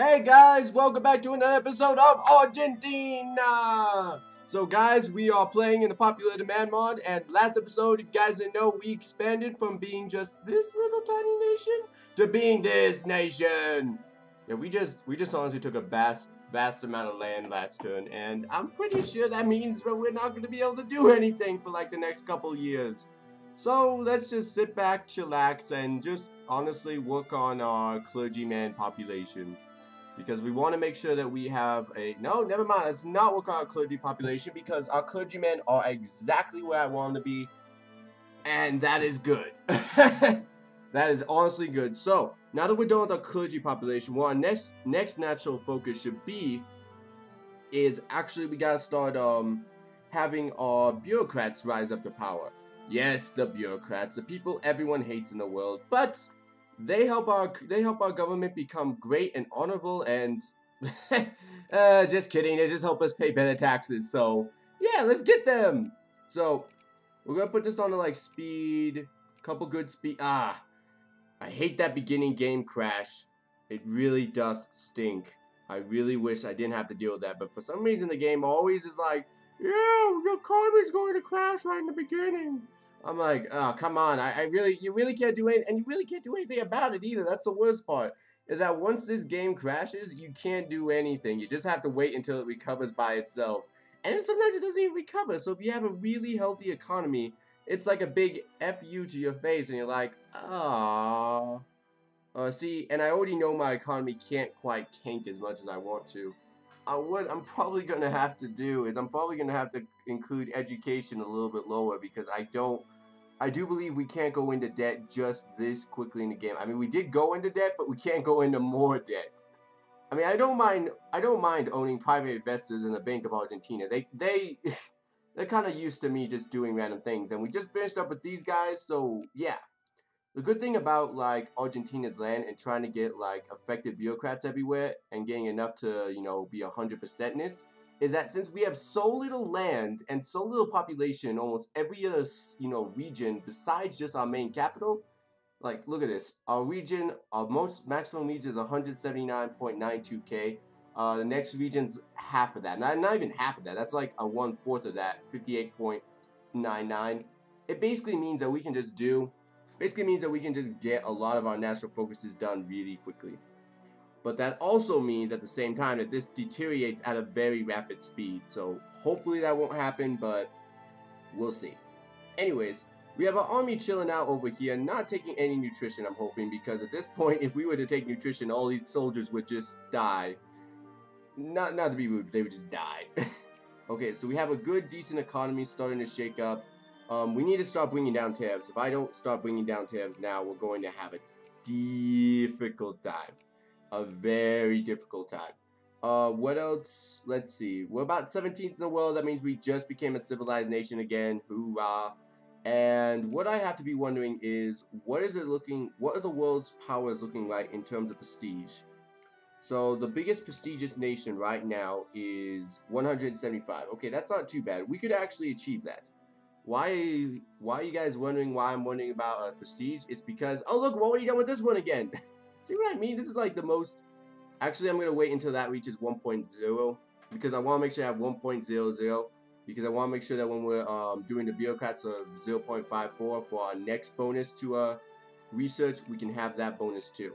Hey guys, welcome back to another episode of Argentina! So guys, we are playing in the Popular Demand mod, and last episode, if you guys didn't know, we expanded from being just this little tiny nation to being this nation! Yeah, we just, we just honestly took a vast, vast amount of land last turn, and I'm pretty sure that means that we're not going to be able to do anything for like the next couple years. So let's just sit back, chillax, and just honestly work on our clergyman population. Because we want to make sure that we have a... No, never mind. Let's not work on our clergy population because our clergymen are exactly where I want them to be. And that is good. that is honestly good. So, now that we're done with our clergy population, what our next, next natural focus should be is actually we gotta start um having our bureaucrats rise up to power. Yes, the bureaucrats, the people everyone hates in the world, but they help our they help our government become great and honorable and uh, just kidding, they just help us pay better taxes. So, yeah, let's get them. So, we're to put this on to like speed, couple good speed. Ah, I hate that beginning game crash. It really doth stink. I really wish I didn't have to deal with that, but for some reason the game always is like, yeah, your car is going to crash right in the beginning. I'm like, oh, come on. I, I really, you really can't do anything, and you really can't do anything about it either. That's the worst part. Is that once this game crashes, you can't do anything. You just have to wait until it recovers by itself. And sometimes it doesn't even recover. So if you have a really healthy economy, it's like a big FU to your face, and you're like, ah. Uh, see, and I already know my economy can't quite tank as much as I want to. What I'm probably gonna have to do is I'm probably gonna have to include education a little bit lower because I don't I do believe we can't go into debt just this quickly in the game. I mean we did go into debt but we can't go into more debt. I mean I don't mind I don't mind owning private investors in the Bank of Argentina. They they they're kind of used to me just doing random things and we just finished up with these guys so yeah the good thing about like Argentina's land and trying to get like effective bureaucrats everywhere and getting enough to you know be hundred percentness is that since we have so little land and so little population almost every other you know region besides just our main capital like look at this. Our region our most maximum region is 179.92k uh, the next region's half of that. Not, not even half of that. That's like a one fourth of that 58.99 it basically means that we can just do basically means that we can just get a lot of our national focuses done really quickly. But that also means at the same time that this deteriorates at a very rapid speed. So hopefully that won't happen, but we'll see. Anyways, we have our army chilling out over here, not taking any attrition, I'm hoping, because at this point, if we were to take attrition, all these soldiers would just die. Not, not to be rude, they would just die. okay, so we have a good, decent economy starting to shake up. Um, we need to start bringing down tabs. If I don't start bringing down tabs now, we're going to have a difficult time. A very difficult time. Uh, what else? Let's see. We're about 17th in the world. That means we just became a civilized nation again. Hoorah. And what I have to be wondering is, what is it looking, what are the world's powers looking like in terms of prestige? So the biggest prestigious nation right now is 175. Okay, that's not too bad. We could actually achieve that. Why why are you guys wondering why I'm wondering about uh, Prestige? It's because, oh look, what are you done with this one again? See what I mean? This is like the most... Actually, I'm going to wait until that reaches 1.0 because I want to make sure I have 1.00 because I want to make sure that when we're um, doing the bureaucrats of 0.54 for our next bonus to uh, research, we can have that bonus too.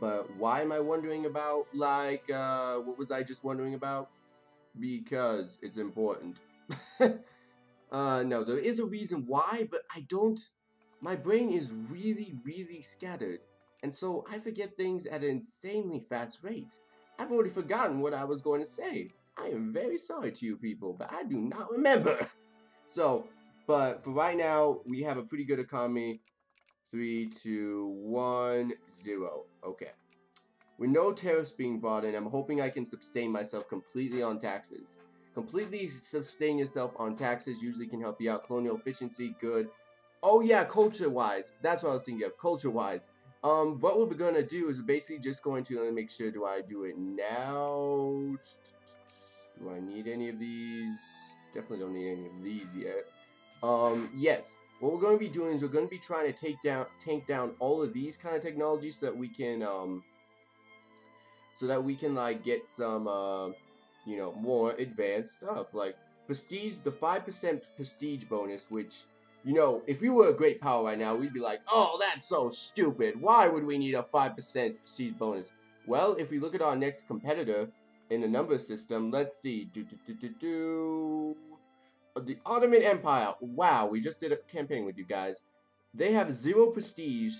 But why am I wondering about, like, uh, what was I just wondering about? Because it's important. Uh, no, there is a reason why, but I don't... My brain is really, really scattered. And so I forget things at an insanely fast rate. I've already forgotten what I was going to say. I am very sorry to you people, but I do not remember. So, but for right now, we have a pretty good economy. Three, two, one, zero. Okay. With no tariffs being brought in, I'm hoping I can sustain myself completely on taxes. Completely sustain yourself on taxes usually can help you out. Colonial efficiency, good. Oh yeah, culture-wise. That's what I was thinking of, culture-wise. Um, what we're gonna do is basically just going to, let me make sure, do I do it now? Do I need any of these? Definitely don't need any of these yet. Um, yes. What we're going to be doing is we're going to be trying to take down, tank down all of these kind of technologies so that we can, um, so that we can like get some, uh, you know, more advanced stuff like prestige, the five percent prestige bonus, which. You know, if we were a great power right now, we'd be like, oh, that's so stupid. Why would we need a 5% prestige bonus? Well, if we look at our next competitor in the number system, let's see. Do, do, do, do, do. The Ottoman Empire. Wow, we just did a campaign with you guys. They have zero prestige,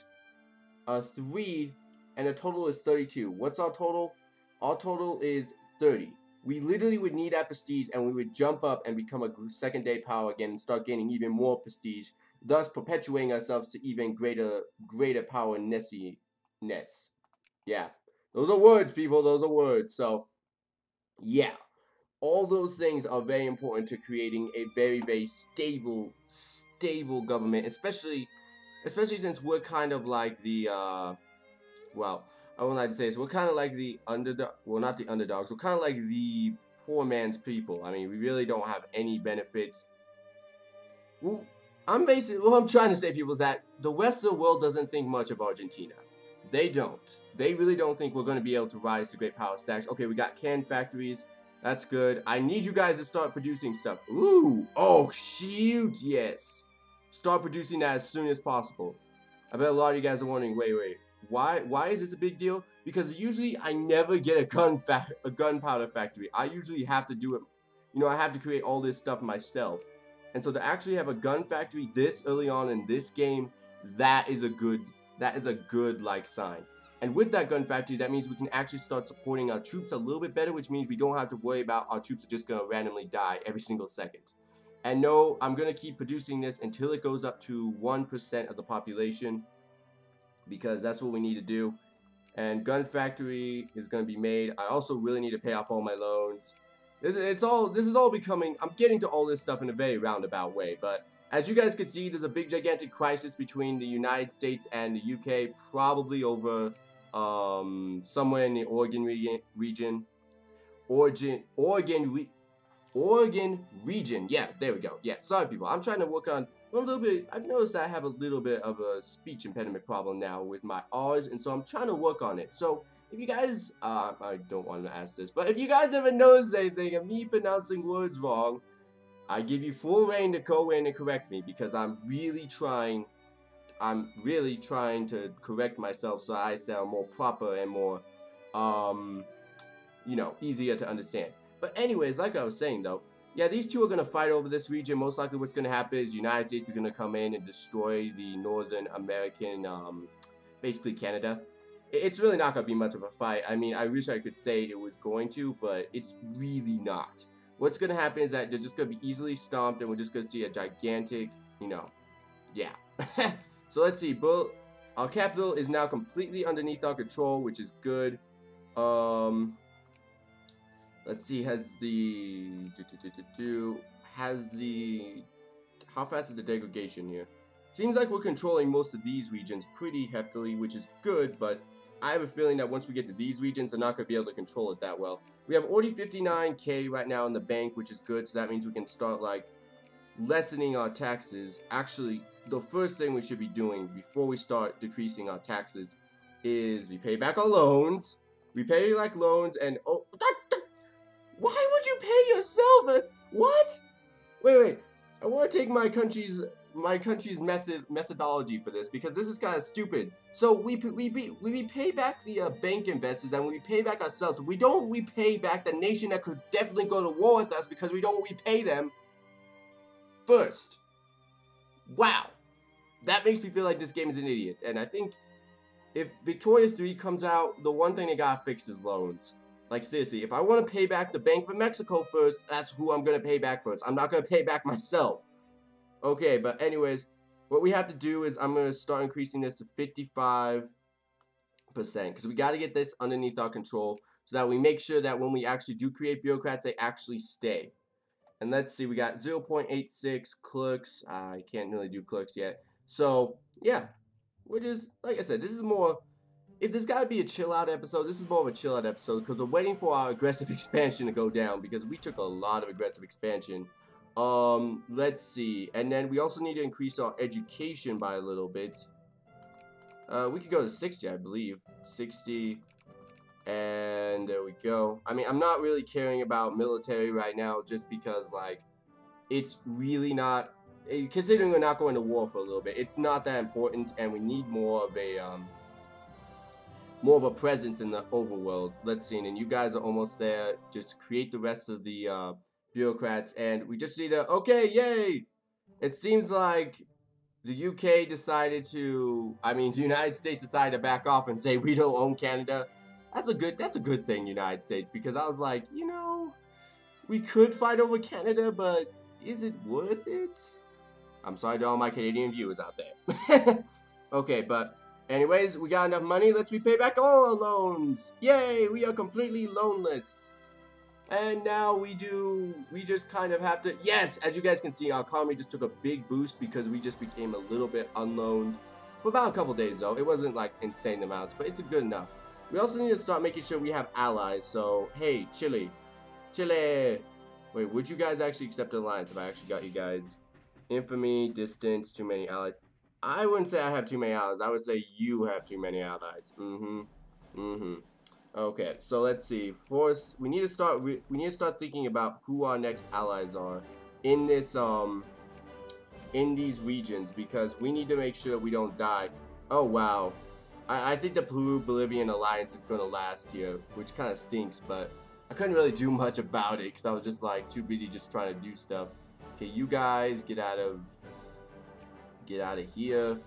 a three, and a total is 32. What's our total? Our total is 30. We literally would need that prestige and we would jump up and become a second day power again and start gaining even more prestige, thus perpetuating ourselves to even greater greater power Nessie ness. Yeah. Those are words, people. Those are words. So, yeah. All those things are very important to creating a very, very stable, stable government, especially, especially since we're kind of like the, uh, well, I would like to say this. We're kind of like the underdog. Well, not the underdogs. We're kind of like the poor man's people. I mean, we really don't have any benefits. Well, I'm basically what I'm trying to say, people, is that the rest of the world doesn't think much of Argentina. They don't. They really don't think we're going to be able to rise to great power stacks. Okay, we got can factories. That's good. I need you guys to start producing stuff. Ooh. Oh, shoot. Yes. Start producing that as soon as possible. I bet a lot of you guys are wondering, wait, wait. Why why is this a big deal? Because usually I never get a gun fa a gunpowder factory. I usually have to do it. You know, I have to create all this stuff myself. And so to actually have a gun factory this early on in this game, that is a good that is a good like sign. And with that gun factory, that means we can actually start supporting our troops a little bit better, which means we don't have to worry about our troops are just going to randomly die every single second. And no, I'm going to keep producing this until it goes up to 1% of the population because that's what we need to do. And gun factory is going to be made. I also really need to pay off all my loans. This, it's all, this is all becoming, I'm getting to all this stuff in a very roundabout way, but as you guys can see, there's a big gigantic crisis between the United States and the UK, probably over um, somewhere in the Oregon region. region. Origin, Oregon, re Oregon region. Yeah, there we go. Yeah, sorry people. I'm trying to work on a little bit. I've noticed I have a little bit of a speech impediment problem now with my R's, and so I'm trying to work on it. So if you guys, uh, I don't want to ask this, but if you guys ever notice anything of me pronouncing words wrong, I give you full reign to go in and correct me because I'm really trying I'm really trying to correct myself so I sound more proper and more um you know easier to understand. But anyways, like I was saying though, yeah, these two are gonna fight over this region. Most likely what's gonna happen is the United States are gonna come in and destroy the Northern American um basically Canada. It's really not gonna be much of a fight. I mean I wish I could say it was going to, but it's really not what's going to happen is that they're just going to be easily stomped and we're just going to see a gigantic, you know, yeah. so let's see, but our capital is now completely underneath our control, which is good. Um, let's see, has the, do, do, do, has the, how fast is the degradation here? Seems like we're controlling most of these regions pretty heftily, which is good, but I have a feeling that once we get to these regions, they're not going to be able to control it that well. We have already 59k right now in the bank, which is good, so that means we can start, like, lessening our taxes. Actually, the first thing we should be doing before we start decreasing our taxes is we pay back our loans. We pay, like, loans, and, oh, that, pay yourself? What? Wait, wait. I want to take my country's my country's method methodology for this because this is kind of stupid. So we we we we pay back the uh, bank investors and we pay back ourselves. We don't repay back the nation that could definitely go to war with us because we don't repay them first. Wow, that makes me feel like this game is an idiot. And I think if Victoria 3 comes out, the one thing they gotta fix is loans. Like seriously, if I want to pay back the Bank of Mexico first, that's who I'm gonna pay back first. I'm not gonna pay back myself. Okay, but anyways, what we have to do is I'm going to start increasing this to 55% because we got to get this underneath our control so that we make sure that when we actually do create bureaucrats, they actually stay. And let's see, we got 0.86 clerks. I can't really do clerks yet. So, yeah, we're just, like I said, this is more, if there's got to be a chill out episode, this is more of a chill out episode because we're waiting for our aggressive expansion to go down because we took a lot of aggressive expansion um, let's see. And then we also need to increase our education by a little bit. Uh, we could go to 60, I believe. 60. And there we go. I mean, I'm not really caring about military right now just because, like, it's really not, eh, considering we're not going to war for a little bit, it's not that important and we need more of a, um, more of a presence in the overworld. Let's see, and you guys are almost there. Just create the rest of the uh, bureaucrats, and we just need to. Okay, yay! It seems like the UK decided to. I mean, the United States decided to back off and say we don't own Canada. That's a good. That's a good thing, United States, because I was like, you know, we could fight over Canada, but is it worth it? I'm sorry to all my Canadian viewers out there. okay, but Anyways, we got enough money. Let's repay back all our loans. Yay, we are completely loanless. And now we do, we just kind of have to, yes, as you guys can see, our economy just took a big boost because we just became a little bit unloaned for about a couple days though. It wasn't like insane amounts, but it's good enough. We also need to start making sure we have allies. So, hey, Chile, Chile. Wait, would you guys actually accept an alliance if I actually got you guys? Infamy, distance, too many allies. I wouldn't say I have too many allies. I would say you have too many allies. Mm-hmm. Mm-hmm. Okay, so let's see. Force. We need to start. we need to start thinking about who our next allies are in this um in these regions because we need to make sure that we don't die. Oh wow. I, I think the Peru-Bolivian alliance is going to last here, which kind of stinks, but I couldn't really do much about it because I was just like too busy just trying to do stuff. Okay, you guys get out of get out of here.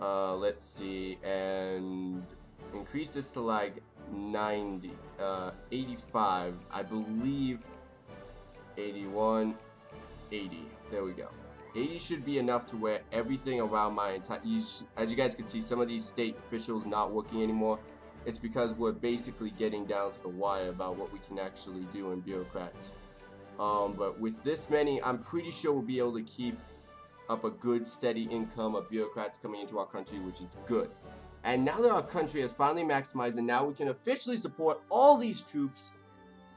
Uh, let's see, and increase this to like 90, uh, 85, I believe 81, 80, there we go. 80 should be enough to wear everything around my entire, as you guys can see, some of these state officials not working anymore. It's because we're basically getting down to the wire about what we can actually do in bureaucrats. Um, but with this many, I'm pretty sure we'll be able to keep up a good steady income of bureaucrats coming into our country, which is good. And now that our country has finally maximized and now we can officially support all these troops,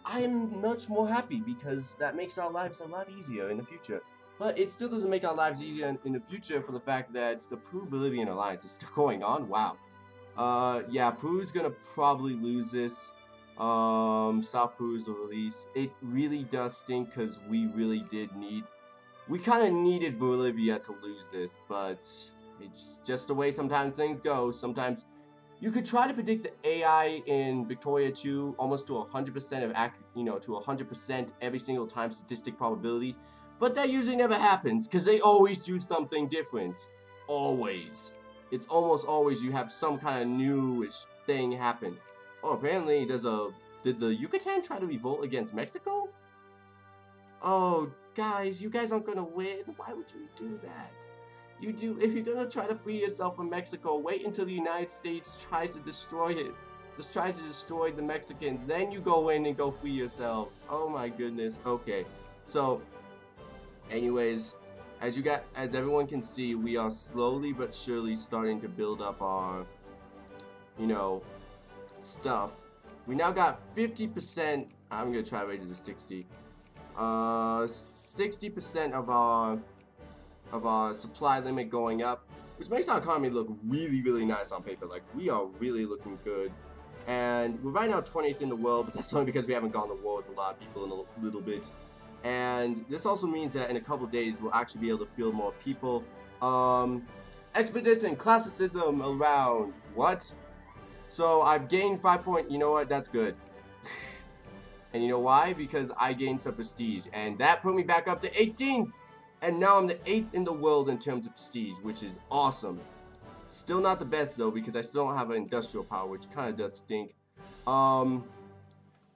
I am much more happy because that makes our lives a lot easier in the future. But it still doesn't make our lives easier in, the future for the fact that the Peru-Bolivian alliance is still going on. Wow. Uh, yeah, Peru's gonna probably lose this. Um, South Peru's a release. It really does stink because we really did need we kind of needed Bolivia to lose this, but it's just the way sometimes things go. Sometimes you could try to predict the AI in Victoria 2 almost to 100% of you know, to 100% every single time statistic probability, but that usually never happens because they always do something different. Always. It's almost always you have some kind of newish thing happen. Oh, apparently there's a did the Yucatan try to revolt against Mexico? Oh, guys, you guys aren't gonna win. Why would you do that? You do, if you're gonna try to free yourself from Mexico, wait until the United States tries to destroy it. Just tries to destroy the Mexicans. Then you go in and go free yourself. Oh my goodness. Okay. So, anyways, as you got, as everyone can see, we are slowly but surely starting to build up our, you know, stuff. We now got 50%. I'm gonna try to raise it to 60 uh 60% of our of our supply limit going up which makes our economy look really really nice on paper. Like we are really looking good. And we're right now 20th in the world but that's only because we haven't gone to war with a lot of people in a little bit. And this also means that in a couple days we'll actually be able to field more people. Um expedition classicism around what? So I've gained five point you know what? That's good And you know why? Because I gained some prestige. And that put me back up to 18. And now I'm the 8th in the world in terms of prestige, which is awesome. Still not the best though, because I still don't have an industrial power, which kind of does stink. Um,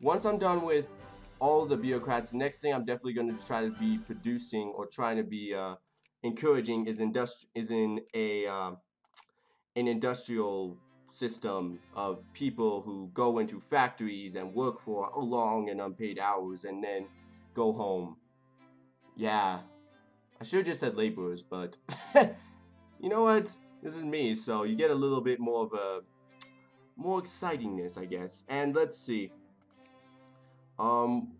once I'm done with all the bureaucrats, next thing I'm definitely going to try to be producing or trying to be uh, encouraging is industri is in a uh, an industrial system of people who go into factories and work for long and unpaid hours and then go home. Yeah, I should have just said laborers, but you know what? This is me, so you get a little bit more of a more excitingness, I guess. And let's see. Um,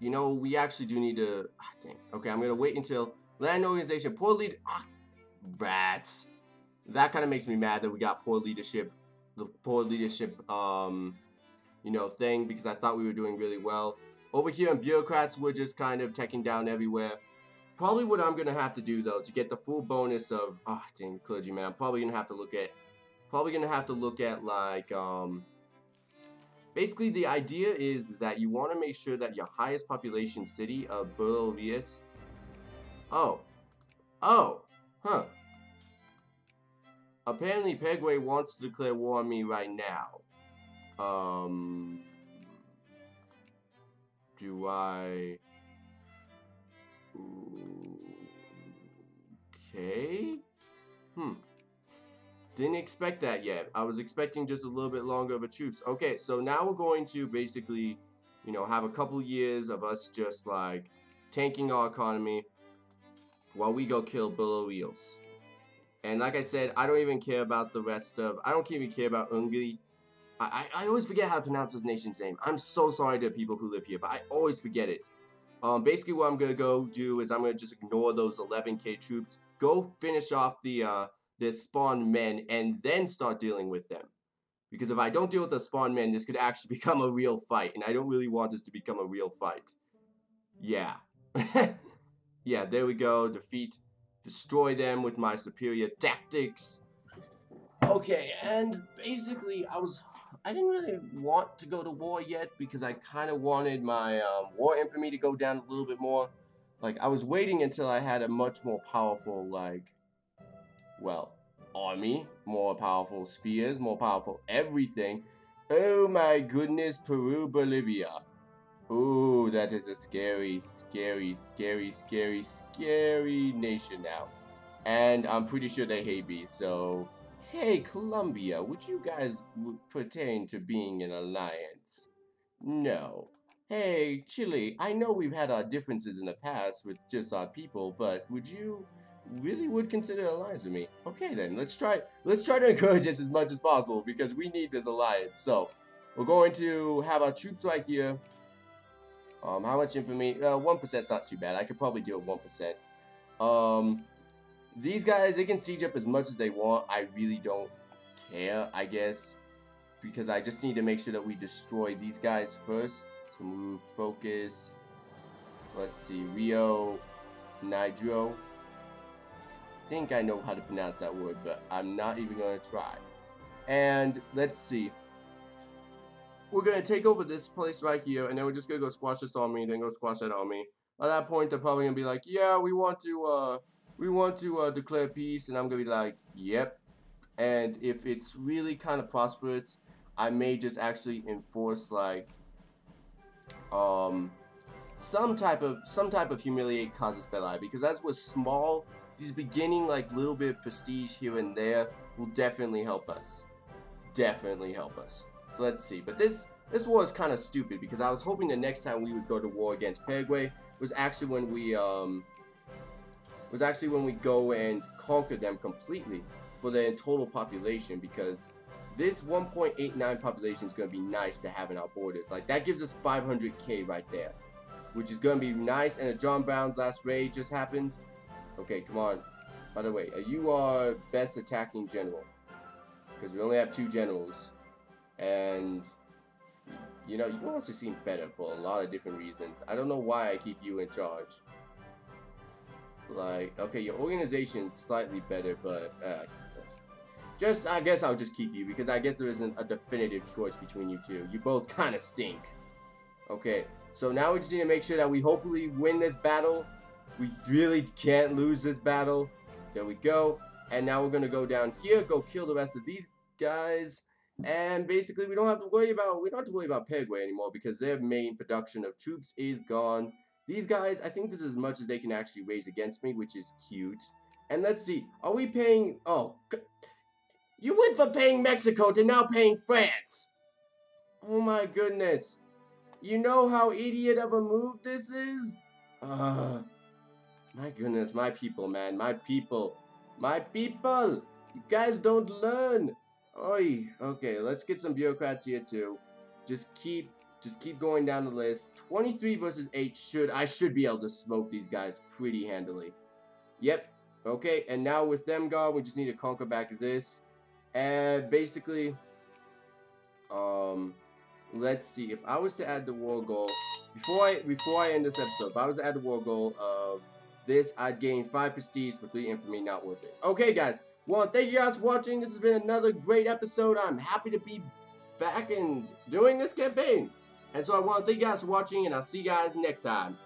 you know, we actually do need to. Ah, dang. Okay, I'm gonna wait until land organization poor lead. Ah, rats. That kind of makes me mad that we got poor leadership the poor leadership, um, you know, thing because I thought we were doing really well. Over here in bureaucrats, we're just kind of taking down everywhere. Probably what I'm gonna have to do though to get the full bonus of ah oh, dang clergyman. I'm probably gonna have to look at probably gonna have to look at like um basically the idea is, is that you want to make sure that your highest population city of Berlovius oh oh huh apparently Pegway wants to declare war on me right now um do I Okay. Hmm. Didn't expect that yet. I was expecting just a little bit longer of a truce. Okay, so now we're going to basically, you know, have a couple years of us just like tanking our economy while we go kill Below Eels. And like I said, I don't even care about the rest of, I don't even care about Ungri. I, I, I always forget how to pronounce this nation's name. I'm so sorry to people who live here, but I always forget it. Um, basically what I'm going to go do is I'm going to just ignore those 11k troops, go finish off the, uh, the spawn men, and then start dealing with them. Because if I don't deal with the spawn men, this could actually become a real fight, and I don't really want this to become a real fight. Yeah. yeah, there we go, defeat, destroy them with my superior tactics. Okay, and basically I was I didn't really want to go to war yet because I kind of wanted my um, war infamy to go down a little bit more. Like, I was waiting until I had a much more powerful, like, well, army, more powerful spheres, more powerful everything. Oh my goodness, Peru, Bolivia. Ooh, that is a scary, scary, scary, scary, scary nation now. And I'm pretty sure they hate me, so Hey, Colombia, would you guys pertain to being an alliance? No. Hey, Chile, I know we've had our differences in the past with just our people, but would you really would consider alliance with me? Okay then, let's try let's try to encourage us as much as possible because we need this alliance. So, we're going to have our troops right here. Um, how much infamy? Uh, 1% not too bad. I could probably do it 1%. Um, these guys, they can siege up as much as they want. I really don't care, I guess. Because I just need to make sure that we destroy these guys first. To move focus. Let's see, Rio Nidro. I think I know how to pronounce that word, but I'm not even going to try. And let's see. We're to take over this place right here, and then we're just to go squash this army, then go squash that army. At that point, they're probably to be like, yeah, we want to, uh, we want to uh, declare peace, and I'm gonna be like, yep. And if it's really kind of prosperous, I may just actually enforce like, um, some type of some type of humiliate casus belli because as we're small, these beginning like little bit of prestige here and there will definitely help us. Definitely help us. So let's see. But this this war is kind of stupid because I was hoping the next time we would go to war against Paraguay was actually when we um was actually when we go and conquer them completely for their total population because this 1.89 population is going to be nice to have in our borders. Like, that gives us 500k right there, which is going to be nice. And a John Brown's last raid just happened. Okay, come on. By the way, you are best attacking general because we only have two generals. And, you know, you also seem better for a lot of different reasons. I don't know why I keep you in charge. Like, okay, your organization's slightly better, but uh, just, I guess I'll just keep you because I guess there isn't a definitive choice between you two. You both kind of stink. Okay, so now we just need to make sure that we hopefully win this battle. We really can't lose this battle. There we go. And now we're to go down here, go kill the rest of these guys. And basically, we don't have to worry about we don't have to worry about Paraguay anymore because their main production of troops is gone. These guys, I think this is as much as they can actually raise against me, which is cute. And let's see, are we paying... Oh, you went from paying Mexico to now paying France. Oh my goodness. You know how idiot of a move this is? Uh, my goodness, my people, man, my people. My people! You guys don't learn! Oi, okay, let's get some bureaucrats here too. Just keep just keep going down the list. 23 versus 8 should I should be able to smoke these guys pretty handily. Yep. Okay, and now with them gone, we just need to conquer back this. And basically, um, let's see. If I was to add the war goal before I before I end this episode, if I was to add the war goal of this, I'd gain five prestige for three infamy. Not worth it. Okay, guys. Well, thank you guys for watching. This has been another great episode. I'm happy to be back and doing this campaign. And so I want to thank you guys for watching, and I'll see you guys next time.